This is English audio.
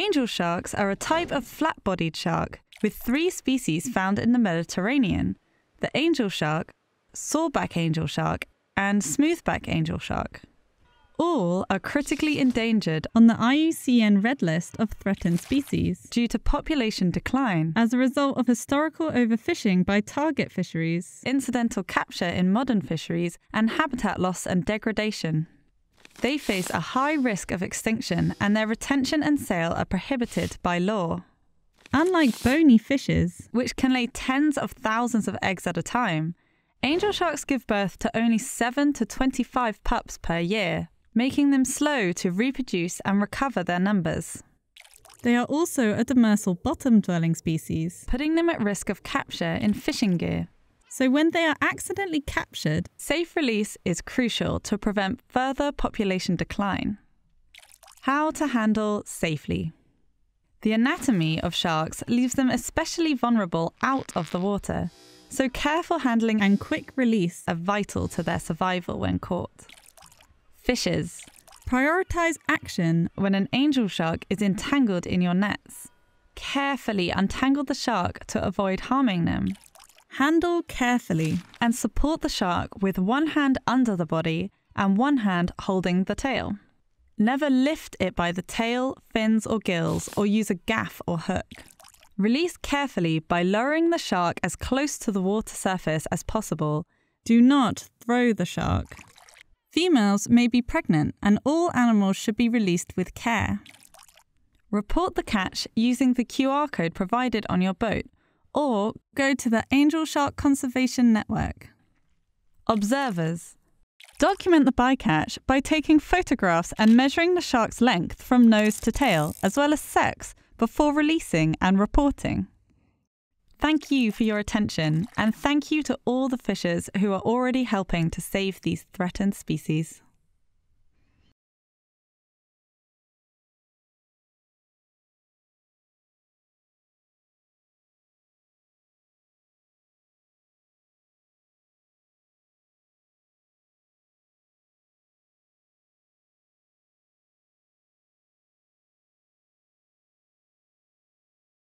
Angel sharks are a type of flat bodied shark with three species found in the Mediterranean the angel shark, sawback angel shark, and smoothback angel shark. All are critically endangered on the IUCN Red List of threatened species due to population decline as a result of historical overfishing by target fisheries, incidental capture in modern fisheries, and habitat loss and degradation. They face a high risk of extinction and their retention and sale are prohibited by law. Unlike bony fishes, which can lay tens of thousands of eggs at a time, angel sharks give birth to only 7 to 25 pups per year, making them slow to reproduce and recover their numbers. They are also a demersal bottom dwelling species, putting them at risk of capture in fishing gear. So, when they are accidentally captured, safe release is crucial to prevent further population decline. How to handle safely. The anatomy of sharks leaves them especially vulnerable out of the water, so careful handling and quick release are vital to their survival when caught. Fishes. Prioritize action when an angel shark is entangled in your nets. Carefully untangle the shark to avoid harming them. Handle carefully and support the shark with one hand under the body and one hand holding the tail. Never lift it by the tail, fins, or gills, or use a gaff or hook. Release carefully by lowering the shark as close to the water surface as possible. Do not throw the shark. Females may be pregnant, and all animals should be released with care. Report the catch using the QR code provided on your boat, or go to the Angel Shark Conservation Network. Observers. Document the bycatch by taking photographs and measuring the shark's length from nose to tail, as well as sex, before releasing and reporting. Thank you for your attention, and thank you to all the fishers who are already helping to save these threatened species.